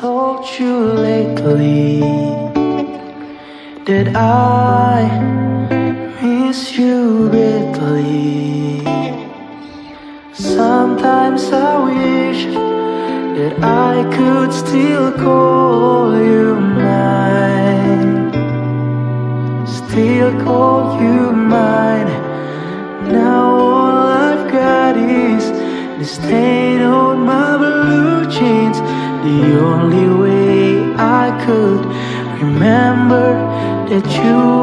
told you lately that I miss you badly. Sometimes I wish that I could still call you mine, still call you mine. Now all I've got is the stain on. The only way I could remember that you.